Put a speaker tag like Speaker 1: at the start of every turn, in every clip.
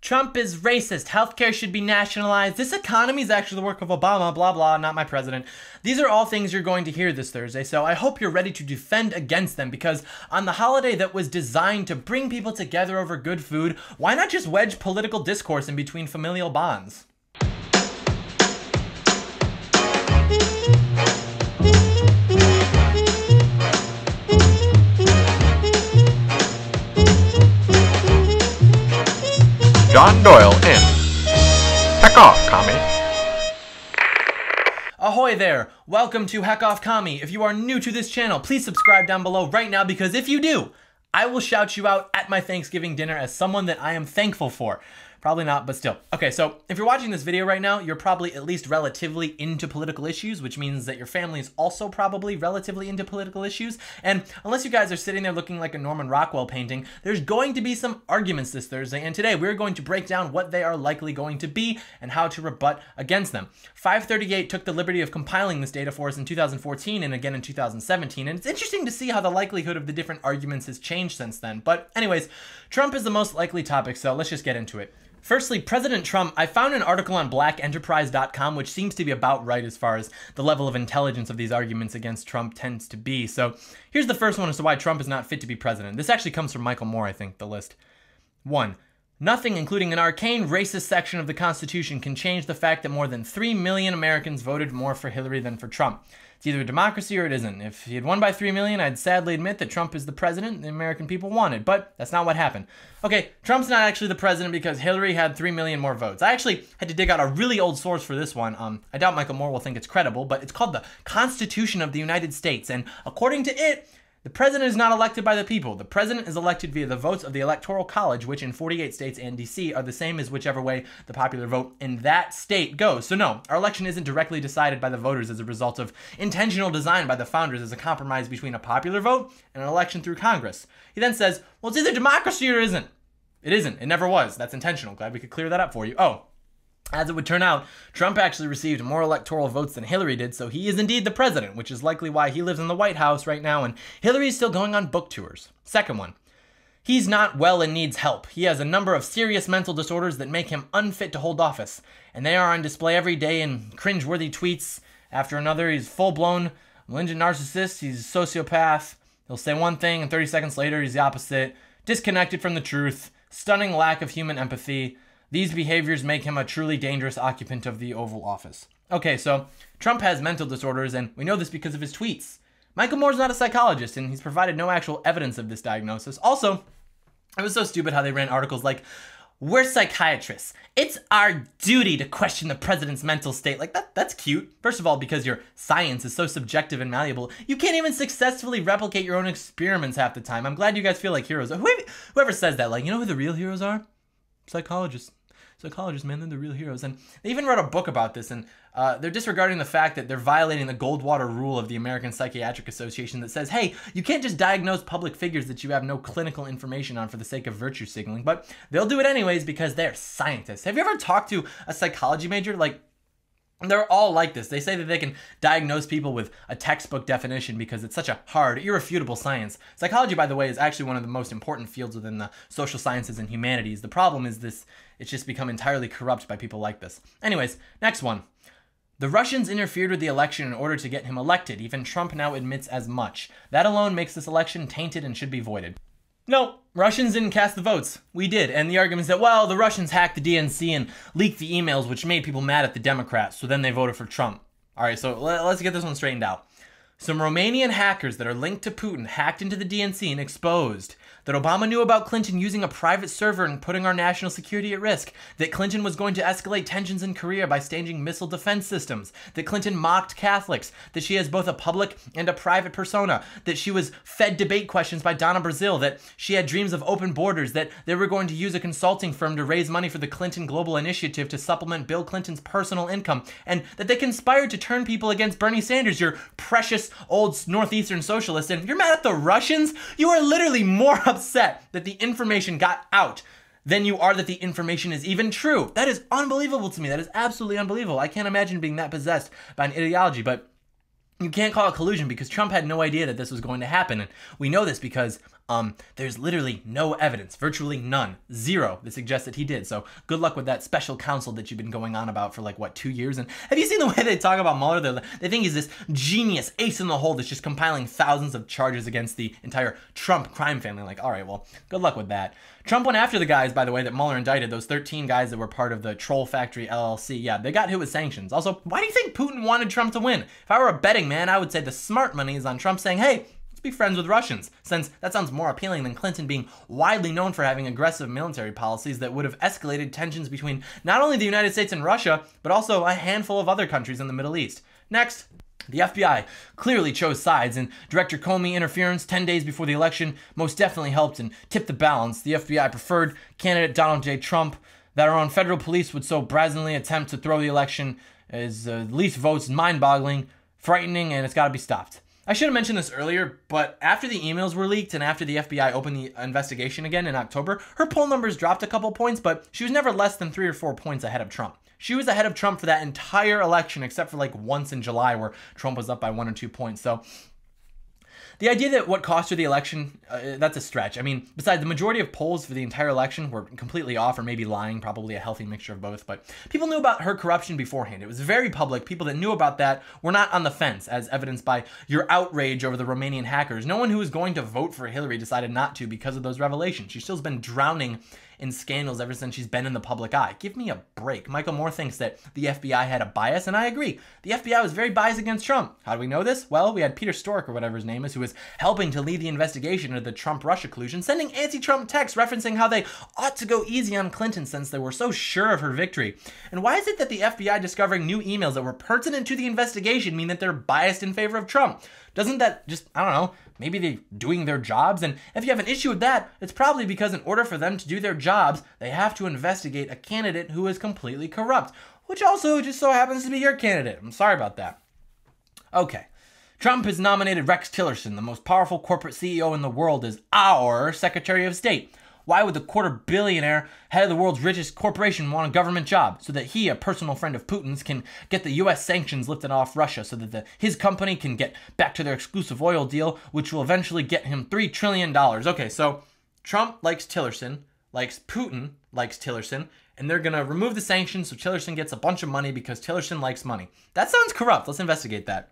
Speaker 1: Trump is racist. Healthcare should be nationalized. This economy is actually the work of Obama, blah, blah, not my president. These are all things you're going to hear this Thursday, so I hope you're ready to defend against them because on the holiday that was designed to bring people together over good food, why not just wedge political discourse in between familial bonds?
Speaker 2: Doyle in. Heck off, commie.
Speaker 1: Ahoy there! Welcome to Heck Off Commie. If you are new to this channel, please subscribe down below right now because if you do, I will shout you out at my Thanksgiving dinner as someone that I am thankful for. Probably not, but still. Okay, so if you're watching this video right now, you're probably at least relatively into political issues, which means that your family is also probably relatively into political issues. And unless you guys are sitting there looking like a Norman Rockwell painting, there's going to be some arguments this Thursday. And today we're going to break down what they are likely going to be and how to rebut against them. 538 took the liberty of compiling this data for us in 2014 and again in 2017. And it's interesting to see how the likelihood of the different arguments has changed since then. But anyways, Trump is the most likely topic, so let's just get into it. Firstly, President Trump, I found an article on blackenterprise.com which seems to be about right as far as the level of intelligence of these arguments against Trump tends to be. So here's the first one as to why Trump is not fit to be president. This actually comes from Michael Moore, I think, the list. One, Nothing, including an arcane racist section of the Constitution, can change the fact that more than 3 million Americans voted more for Hillary than for Trump. It's either a democracy or it isn't. If he had won by 3 million, I'd sadly admit that Trump is the president the American people wanted, but that's not what happened. Okay, Trump's not actually the president because Hillary had 3 million more votes. I actually had to dig out a really old source for this one. Um, I doubt Michael Moore will think it's credible, but it's called the Constitution of the United States, and according to it, the president is not elected by the people. The president is elected via the votes of the Electoral College, which in 48 states and DC are the same as whichever way the popular vote in that state goes. So, no, our election isn't directly decided by the voters as a result of intentional design by the founders as a compromise between a popular vote and an election through Congress. He then says, well, it's either democracy or it isn't. It isn't. It never was. That's intentional. Glad we could clear that up for you. Oh, as it would turn out, Trump actually received more electoral votes than Hillary did, so he is indeed the president, which is likely why he lives in the White House right now, and Hillary is still going on book tours. Second one. He's not well and needs help. He has a number of serious mental disorders that make him unfit to hold office, and they are on display every day in cringeworthy tweets after another. He's full blown malignant narcissist, he's a sociopath. He'll say one thing, and 30 seconds later, he's the opposite, disconnected from the truth, stunning lack of human empathy. These behaviors make him a truly dangerous occupant of the Oval Office. Okay, so Trump has mental disorders, and we know this because of his tweets. Michael Moore's not a psychologist, and he's provided no actual evidence of this diagnosis. Also, it was so stupid how they ran articles like, we're psychiatrists. It's our duty to question the president's mental state. Like that that's cute. First of all, because your science is so subjective and malleable, you can't even successfully replicate your own experiments half the time. I'm glad you guys feel like heroes. Whoever, whoever says that, like, you know who the real heroes are? Psychologists psychologists, man, they're the real heroes. And they even wrote a book about this, and uh, they're disregarding the fact that they're violating the Goldwater rule of the American Psychiatric Association that says, hey, you can't just diagnose public figures that you have no clinical information on for the sake of virtue signaling. But they'll do it anyways because they're scientists. Have you ever talked to a psychology major? Like, they're all like this. They say that they can diagnose people with a textbook definition because it's such a hard, irrefutable science. Psychology, by the way, is actually one of the most important fields within the social sciences and humanities. The problem is this, it's just become entirely corrupt by people like this. Anyways, next one. The Russians interfered with the election in order to get him elected. Even Trump now admits as much. That alone makes this election tainted and should be voided. No, Russians didn't cast the votes. We did. And the argument is that, well, the Russians hacked the DNC and leaked the emails, which made people mad at the Democrats, so then they voted for Trump. All right, so let's get this one straightened out. Some Romanian hackers that are linked to Putin hacked into the DNC and exposed that Obama knew about Clinton using a private server and putting our national security at risk, that Clinton was going to escalate tensions in Korea by staging missile defense systems, that Clinton mocked Catholics, that she has both a public and a private persona, that she was fed debate questions by Donna Brazile, that she had dreams of open borders, that they were going to use a consulting firm to raise money for the Clinton Global Initiative to supplement Bill Clinton's personal income, and that they conspired to turn people against Bernie Sanders, your precious old Northeastern socialist, and you're mad at the Russians? You are literally more upset that the information got out than you are that the information is even true. That is unbelievable to me. That is absolutely unbelievable. I can't imagine being that possessed by an ideology, but you can't call it collusion because Trump had no idea that this was going to happen. And we know this because Um, there's literally no evidence, virtually none, zero, that suggests that he did. So good luck with that special counsel that you've been going on about for like what two years. And have you seen the way they talk about Mueller? They're, they think he's this genius, ace in the hole that's just compiling thousands of charges against the entire Trump crime family. Like, all right, well, good luck with that. Trump went after the guys, by the way, that Mueller indicted, those 13 guys that were part of the Troll Factory LLC. Yeah, they got hit with sanctions. Also, why do you think Putin wanted Trump to win? If I were a betting man, I would say the smart money is on Trump saying, hey, let's be friends with Russians, since that sounds more appealing than Clinton being widely known for having aggressive military policies that would have escalated tensions between not only the United States and Russia, but also a handful of other countries in the Middle East. Next, the FBI clearly chose sides, and Director Comey interference 10 days before the election most definitely helped and tipped the balance. The FBI preferred candidate Donald J. Trump. That our own federal police would so brazenly attempt to throw the election is uh, least votes mind boggling, frightening, and it's got to be stopped. I should have mentioned this earlier, but after the emails were leaked and after the FBI opened the investigation again in October, her poll numbers dropped a couple points, but she was never less than three or four points ahead of Trump. She was ahead of Trump for that entire election, except for like once in July where Trump was up by one or two points. So the idea that what cost her the election, uh, that's a stretch. I mean, besides, the majority of polls for the entire election were completely off or maybe lying, probably a healthy mixture of both. But people knew about her corruption beforehand. It was very public. People that knew about that were not on the fence, as evidenced by your outrage over the Romanian hackers. No one who was going to vote for Hillary decided not to because of those revelations. She still's been drowning in scandals ever since she's been in the public eye. Give me a break. Michael Moore thinks that the FBI had a bias, and I agree. The FBI was very biased against Trump. How do we know this? Well, we had Peter Strzok, or whatever his name is, who was helping to lead the investigation into the Trump Russia collusion, sending anti Trump texts referencing how they ought to go easy on Clinton since they were so sure of her victory. And why is it that the FBI discovering new emails that were pertinent to the investigation mean that they're biased in favor of Trump? Doesn't that just, I don't know, maybe they're doing their jobs? And if you have an issue with that, it's probably because in order for them to do their jobs, they have to investigate a candidate who is completely corrupt, which also just so happens to be your candidate. I'm sorry about that. Okay. Trump has nominated Rex Tillerson, the most powerful corporate CEO in the world, as our Secretary of State. Why would the quarter billionaire, head of the world's richest corporation, want a government job? So that he, a personal friend of Putin's, can get the US sanctions lifted off Russia so that the, his company can get back to their exclusive oil deal, which will eventually get him $3 trillion. Okay, so Trump likes Tillerson, likes Putin, likes Tillerson, and they're gonna remove the sanctions so Tillerson gets a bunch of money because Tillerson likes money. That sounds corrupt. Let's investigate that.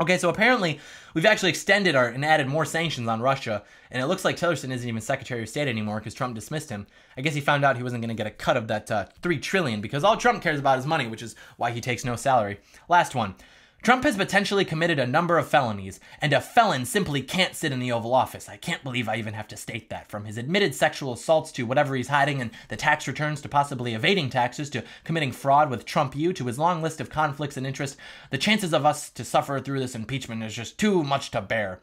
Speaker 1: Okay, so apparently we've actually extended our and added more sanctions on Russia, and it looks like Tillerson isn't even Secretary of State anymore because Trump dismissed him. I guess he found out he wasn't going to get a cut of that uh, three trillion because all Trump cares about is money, which is why he takes no salary. Last one. Trump has potentially committed a number of felonies, and a felon simply can't sit in the Oval Office. I can't believe I even have to state that. From his admitted sexual assaults to whatever he's hiding in the tax returns to possibly evading taxes to committing fraud with Trump U to his long list of conflicts and interest, the chances of us to suffer through this impeachment is just too much to bear.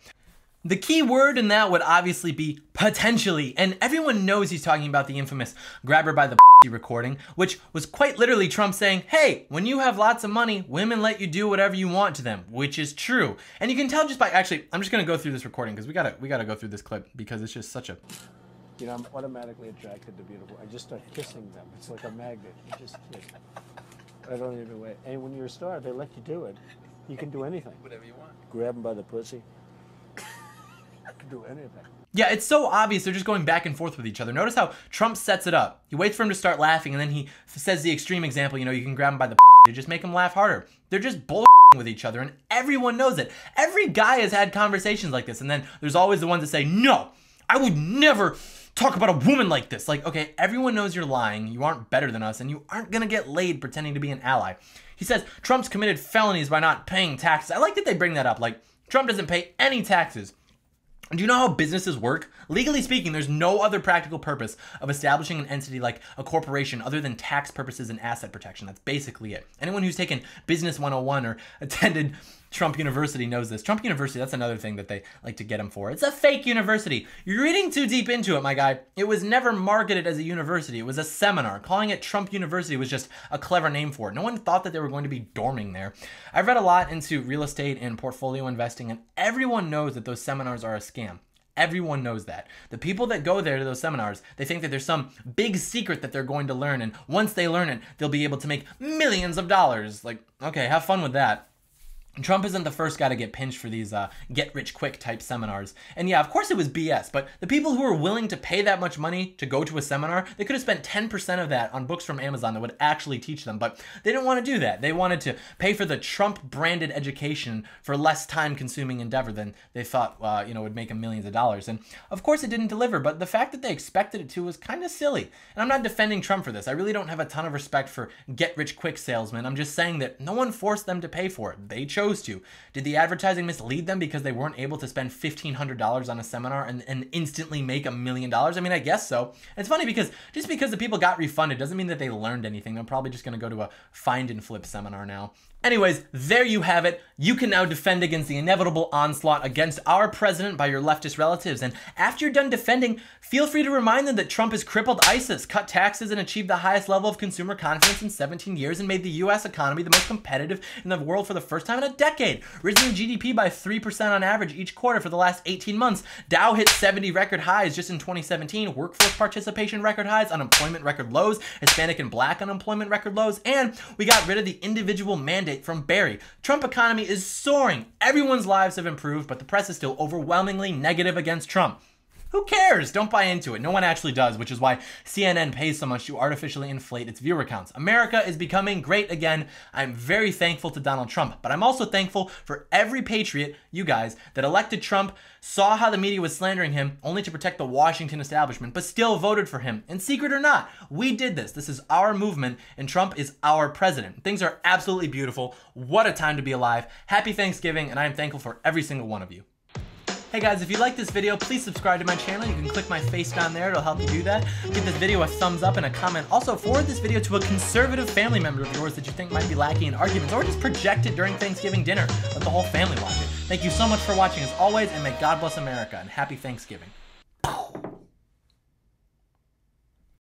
Speaker 1: The key word in that would obviously be potentially, and everyone knows he's talking about the infamous grab her by the pussy recording, which was quite literally Trump saying, Hey, when you have lots of money, women let you do whatever you want to them, which is true. And you can tell just by actually, I'm just gonna go through this recording because we gotta we gotta go through this clip because it's just such a
Speaker 3: You know, I'm automatically attracted to beautiful. I just start kissing them. It's like a magnet. You just kiss. I don't even wait. And when you're a star, they let you do it. You can do anything.
Speaker 4: Whatever you want.
Speaker 3: Grab them by the pussy. Can do anything.
Speaker 1: Yeah, it's so obvious they're just going back and forth with each other. Notice how Trump sets it up. He waits for him to start laughing, and then he says the extreme example, you know, you can grab him by the to just make him laugh harder. They're just bull with each other, and everyone knows it. Every guy has had conversations like this, and then there's always the ones that say, no, I would never talk about a woman like this. Like, okay, everyone knows you're lying, you aren't better than us, and you aren't gonna get laid pretending to be an ally. He says Trump's committed felonies by not paying taxes. I like that they bring that up. Like, Trump doesn't pay any taxes. Do you know how businesses work? Legally speaking, there's no other practical purpose of establishing an entity like a corporation other than tax purposes and asset protection. That's basically it. Anyone who's taken Business 101 or attended Trump University knows this. Trump University, that's another thing that they like to get him for. It's a fake university. You're reading too deep into it, my guy. It was never marketed as a university. It was a seminar. Calling it Trump University was just a clever name for it. No one thought that they were going to be dorming there. I've read a lot into real estate and portfolio investing, and everyone knows that those seminars are a scam. Everyone knows that. The people that go there to those seminars, they think that there's some big secret that they're going to learn, and once they learn it, they'll be able to make millions of dollars. Like, okay, have fun with that. Trump isn't the first guy to get pinched for these uh, get rich quick type seminars. And yeah, of course it was BS, but the people who were willing to pay that much money to go to a seminar, they could have spent 10% of that on books from Amazon that would actually teach them. But they didn't want to do that. They wanted to pay for the Trump branded education for less time consuming endeavor than they thought, uh, you know, would make them millions of dollars. And of course it didn't deliver, but the fact that they expected it to was kind of silly. And I'm not defending Trump for this. I really don't have a ton of respect for get rich quick salesmen. I'm just saying that no one forced them to pay for it. They chose to. Did the advertising mislead them because they weren't able to spend $1,500 on a seminar and, and instantly make a million dollars? I mean, I guess so. It's funny because just because the people got refunded doesn't mean that they learned anything. They're probably just going to go to a find and flip seminar now. Anyways, there you have it. You can now defend against the inevitable onslaught against our president by your leftist relatives. And after you're done defending, feel free to remind them that Trump has crippled ISIS, cut taxes, and achieved the highest level of consumer confidence in 17 years and made the US economy the most competitive in the world for the first time in a decade, raising GDP by 3% on average each quarter for the last 18 months. Dow hit 70 record highs just in 2017, workforce participation record highs, unemployment record lows, Hispanic and black unemployment record lows, and we got rid of the individual mandate from Barry. Trump economy is soaring. Everyone's lives have improved, but the press is still overwhelmingly negative against Trump. Who cares? Don't buy into it. No one actually does, which is why CNN pays so much to artificially inflate its viewer counts. America is becoming great again. I'm very thankful to Donald Trump, but I'm also thankful for every patriot, you guys, that elected Trump, saw how the media was slandering him only to protect the Washington establishment, but still voted for him. In secret or not, we did this. This is our movement, and Trump is our president. Things are absolutely beautiful. What a time to be alive. Happy Thanksgiving, and I am thankful for every single one of you. Hey guys, if you like this video, please subscribe to my channel. You can click my face down there. It'll help you do that. Give this video a thumbs up and a comment. Also, forward this video to a conservative family member of yours that you think might be lacking in arguments, or just project it during Thanksgiving dinner. Let the whole family watch it. Thank you so much for watching as always, and may God bless America, and happy Thanksgiving.